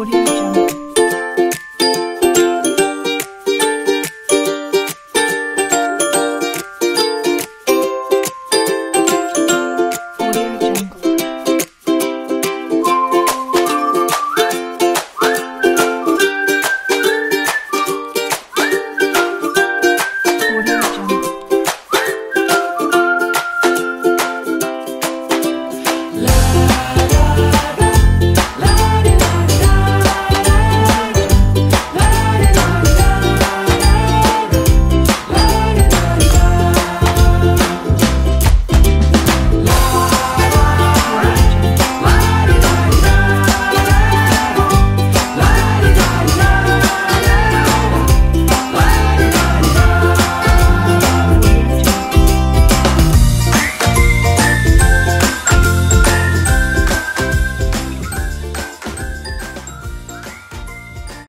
Audio Jungle.